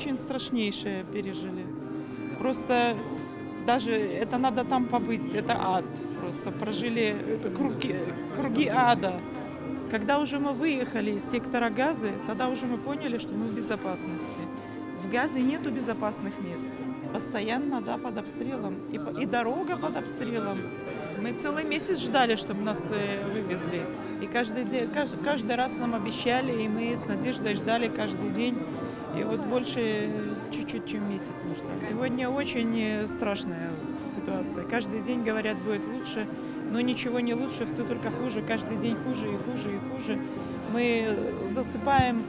очень страшнейшее, пережили. Просто даже это надо там побыть, это ад. Просто прожили круги, круги ада. Когда уже мы выехали из сектора Газы, тогда уже мы поняли, что мы в безопасности. В Газе нету безопасных мест. Постоянно, да, под обстрелом. И, и дорога под обстрелом. Мы целый месяц ждали, чтобы нас э, вывезли. И каждый, каждый, каждый раз нам обещали, и мы с надеждой ждали каждый день. И вот больше чуть-чуть, чем месяц мы ждали. Сегодня очень э, страшная ситуация. Каждый день говорят, будет лучше, но ничего не лучше, все только хуже. Каждый день хуже и хуже и хуже. Мы засыпаем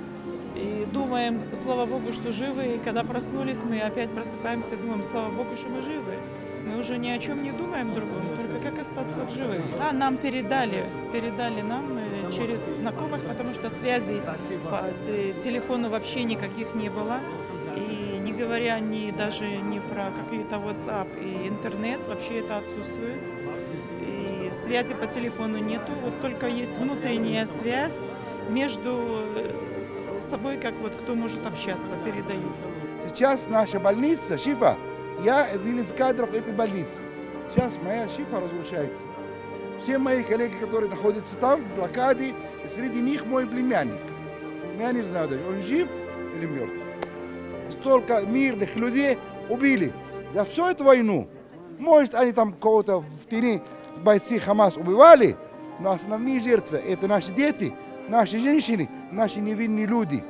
и думаем, слава Богу, что живы. И когда проснулись, мы опять просыпаемся и думаем, слава Богу, что мы живы. Мы уже ни о чем не думаем другом, только как остаться в живых. Да, нам передали, передали нам э, через знакомых, потому что связей по те- телефону вообще никаких не было. И не говоря ни даже не про какие-то WhatsApp и интернет, вообще это отсутствует. И связи по телефону нету, вот только есть внутренняя связь между э, собой, как вот кто может общаться, передают. Сейчас наша больница, Шифа, я один из кадров этой больницы. Сейчас моя Шифа разрушается. Все мои коллеги, которые находятся там, в блокаде, среди них мой племянник. Я не знаю даже, он жив или мертв. Столько мирных людей убили за всю эту войну. Может, они там кого-то в тени бойцы Хамас убивали, но основные жертвы – это наши дети, наши женщины, наши невинные люди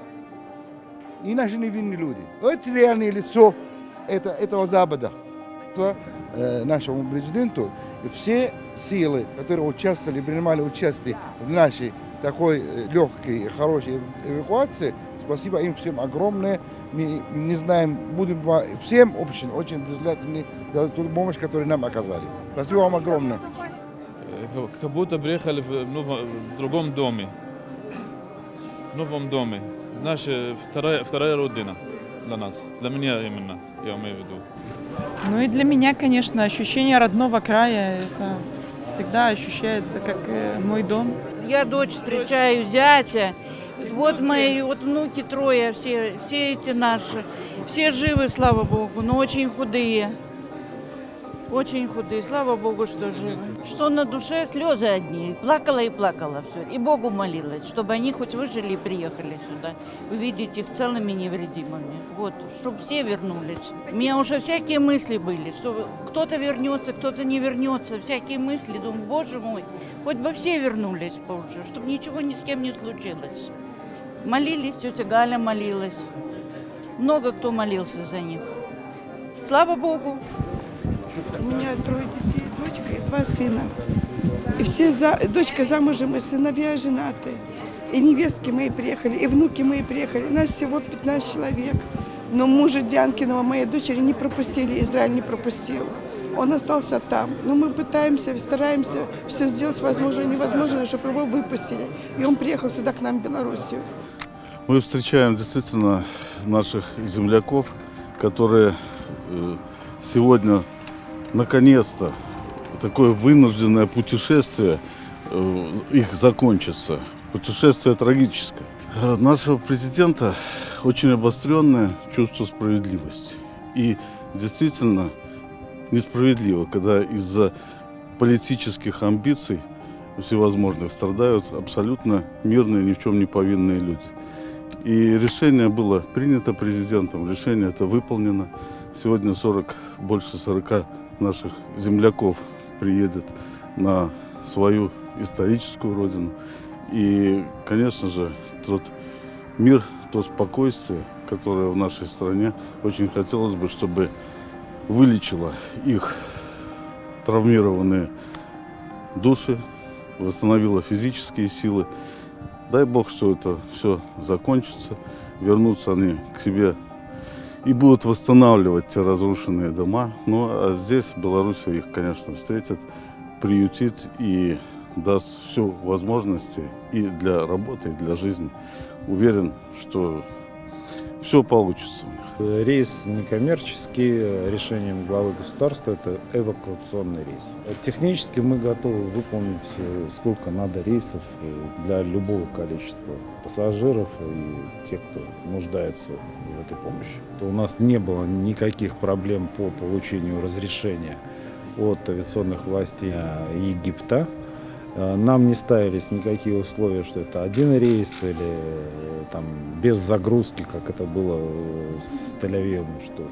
и наши невинные люди. Это реальное лицо это, этого Запада. Э, нашему президенту все силы, которые участвовали, принимали участие в нашей такой э, легкой и хорошей эвакуации, спасибо им всем огромное. Мы не знаем, будем всем очень, очень признательны за ту помощь, которую нам оказали. Спасибо вам огромное. Как будто приехали в, ново- в другом доме. В новом доме. Наша вторая, вторая родина для нас. Для меня именно, я имею в виду. Ну и для меня, конечно, ощущение родного края, это всегда ощущается как э, мой дом. Я дочь встречаю, зятя. Вот мои вот внуки трое, все, все эти наши. Все живы, слава богу, но очень худые. Очень худые, слава богу, что живы. Что на душе слезы одни. Плакала и плакала все. И Богу молилась, чтобы они хоть выжили и приехали сюда. Увидеть их целыми невредимыми. Вот, чтобы все вернулись. У меня уже всякие мысли были, что кто-то вернется, кто-то не вернется. Всякие мысли. Думаю, боже мой, хоть бы все вернулись позже, чтобы ничего ни с кем не случилось. Молились, тетя Галя молилась. Много кто молился за них. Слава Богу. У меня трое детей, дочка и два сына. И все за... дочка замужем, и сыновья женаты. И невестки мои приехали, и внуки мои приехали. Нас всего 15 человек. Но мужа Дианкиного, моей дочери, не пропустили, Израиль не пропустил. Он остался там. Но мы пытаемся, стараемся все сделать возможное и невозможное, чтобы его выпустили. И он приехал сюда к нам, в Белоруссию. Мы встречаем действительно наших земляков, которые э, сегодня наконец-то такое вынужденное путешествие э, их закончится. Путешествие трагическое. Э, Нашего президента очень обостренное чувство справедливости. И действительно несправедливо, когда из-за политических амбиций всевозможных страдают абсолютно мирные, ни в чем не повинные люди. И решение было принято президентом, решение это выполнено. Сегодня 40, больше 40 наших земляков приедет на свою историческую родину. И, конечно же, тот мир, то спокойствие, которое в нашей стране, очень хотелось бы, чтобы вылечило их травмированные души, восстановило физические силы. Дай Бог, что это все закончится, вернутся они к себе и будут восстанавливать те разрушенные дома. Ну а здесь Белоруссия их, конечно, встретит, приютит и даст все возможности и для работы, и для жизни. Уверен, что все получится у них. Рейс некоммерческий, решением главы государства это эвакуационный рейс. Технически мы готовы выполнить э, сколько надо рейсов э, для любого количества пассажиров и тех, кто нуждается в этой помощи. У нас не было никаких проблем по получению разрешения от авиационных властей Египта. Э, Нам не ставились никакие условия, что это один рейс или э, там без загрузки, как это было э, с Тель-Авивом, что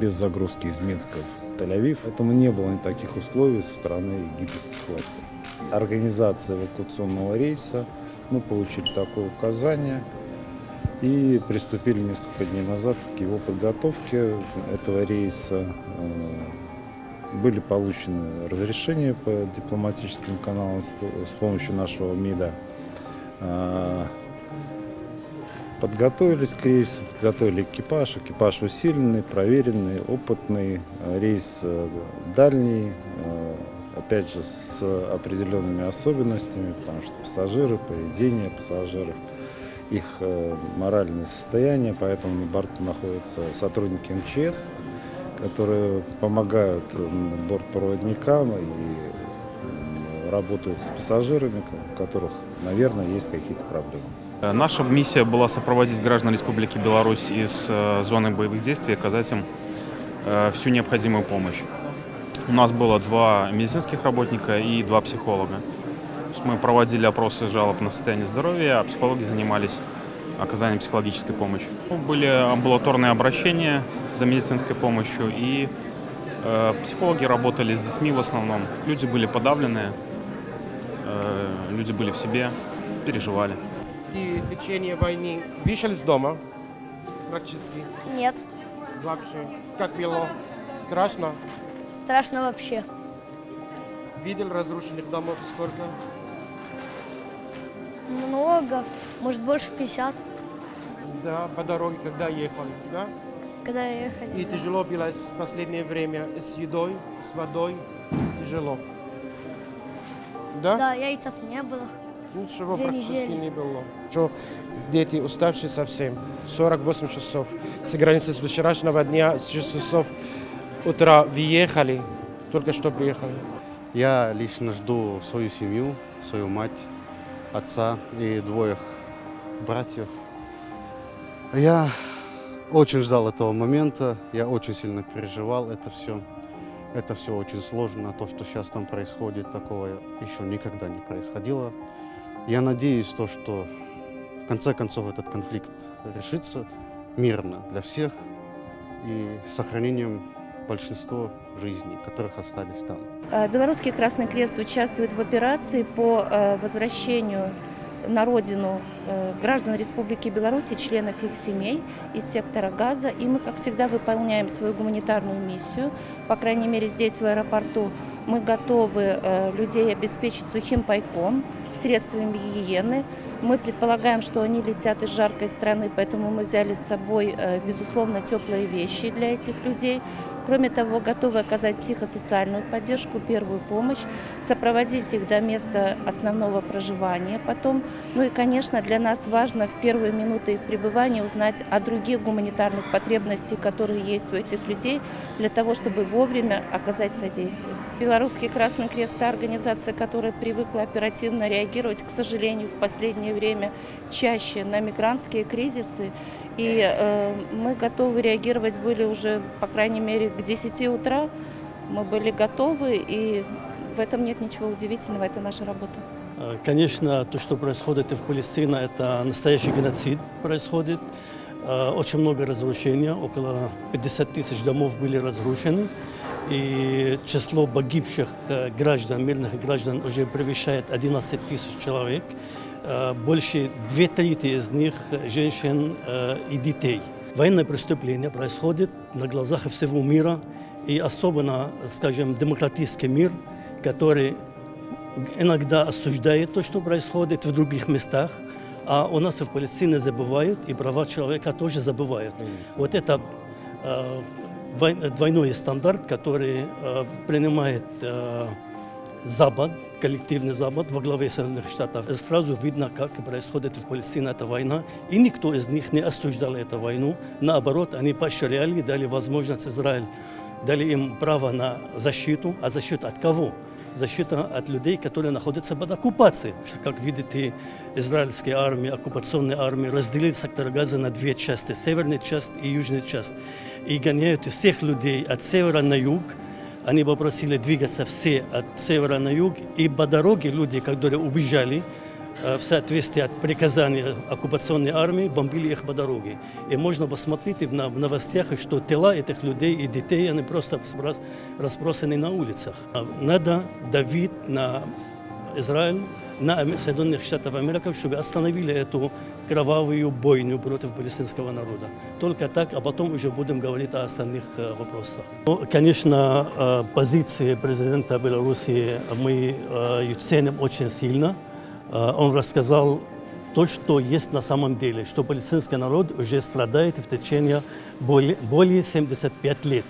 без загрузки из Минска в Тель-Авив. Поэтому не было никаких условий со стороны египетских властей. Организация эвакуационного рейса, мы получили такое указание и приступили несколько дней назад к его подготовке этого рейса. Были получены разрешения по дипломатическим каналам с помощью нашего МИДа. А, Подготовились к рейсу, подготовили экипаж. Экипаж усиленный, проверенный, опытный. А, Рейс э, дальний, э, опять же, с определенными особенностями, потому что пассажиры, поведение пассажиров, их э, моральное состояние, поэтому на борту находятся сотрудники МЧС, которые помогают бортпроводникам и работают с пассажирами, у которых, наверное, есть какие-то проблемы. Наша миссия была сопроводить граждан Республики Беларусь из э, зоны боевых действий и оказать им э, всю необходимую помощь. У нас было два медицинских работника и два психолога. Мы проводили опросы жалоб на состояние здоровья, а психологи занимались оказанием психологической помощи. Были амбулаторные обращения за медицинской помощью, и э, психологи работали с детьми в основном. Люди были подавленные, э, люди были в себе, переживали. И в течение войны вышел из дома практически Нет, вообще. Как было? Страшно. страшно вообще. Видел разрушенных домов сколько? Много, может больше 50, Да, по дороге, когда ехали, да? когда ехали. И тяжело было в последнее время с едой, с водой. Тяжело. Да? Да, яйцев не было. Ничего Две практически недели. не было. Что дети уставшие совсем. 48 часов. С границы с вчерашнего дня, с 6 часов утра въехали. Только что приехали. Я лично жду свою семью, свою мать, отца и двоих братьев. Я очень ждал этого момента, я очень сильно переживал это все. Это все очень сложно, то, что сейчас там происходит, такого еще никогда не происходило. Я надеюсь, то, что в конце концов этот конфликт решится мирно для всех и с сохранением большинства жизней, которых остались там. Э, Белорусский Красный Крест участвует в операции по э, возвращению на родину э, граждан Республики Беларусь и членов их семей из сектора Газа. И мы, как всегда, выполняем свою гуманитарную миссию. По крайней мере, здесь, в аэропорту, мы готовы э, людей обеспечить сухим пайком, средствами гигиены. Мы предполагаем, что они летят из жаркой страны, поэтому мы взяли с собой, э, безусловно, теплые вещи для этих людей. Кроме того, готовы оказать психосоциальную поддержку, первую помощь, сопроводить их до места основного проживания потом. Ну и, конечно, для нас важно в первые минуты их пребывания узнать о других гуманитарных потребностях, которые есть у этих людей, для того, чтобы вовремя оказать содействие. Белорусский Красный Крест – та организация, которая привыкла оперативно реагировать, к сожалению, в последнее время чаще на мигрантские кризисы. И э, мы готовы реагировать были уже, по крайней мере, к 10 утра. Мы были готовы, и в этом нет ничего удивительного, это наша работа. Э, Конечно, то, что происходит в Палестине, это настоящий геноцид происходит. Э, Очень много разрушения, около 50 тысяч домов были разрушены. И число погибших э, граждан, мирных граждан уже превышает 11 тысяч человек. Э, Больше две трети из них э, женщин э, и детей. Военное преступление происходит на глазах всего мира, и особенно, скажем, демократический мир, который иногда осуждает то, что происходит в других местах, а у нас в Палестине забывают, и права человека тоже забывают. Вот это вой- двойной стандарт, который принимает Запад, коллективный Запад во главе Соединенных Штатов. Сразу видно, как происходит в Палестине эта война, и никто из них не осуждал эту войну. Наоборот, они поощряли, дали возможность Израиль, дали им право на защиту. А защиту от кого? защита от людей, которые находятся под оккупацией. Что, как видите, израильская армия, оккупационная армия разделили сектор Газа на две части, северная часть и южная часть. И гоняют всех людей от севера на юг. Они попросили двигаться все от севера на юг. И по дороге люди, которые убежали, Э, в соответствии от приказания оккупационной армии бомбили их по дороге. И можно посмотреть в новостях, что тела этих людей и детей, они просто разбросаны на улицах. Надо давить на Израиль, на Соединенных Штатов Америки, чтобы остановили эту кровавую бойню против палестинского народа. Только так, а потом уже будем говорить о остальных э, вопросах. Ну, конечно, э, позиции президента Беларуси мы ценим очень сильно. Э, он рассказал то, что есть на самом деле, что палестинский народ уже страдает в течение более 75 лет.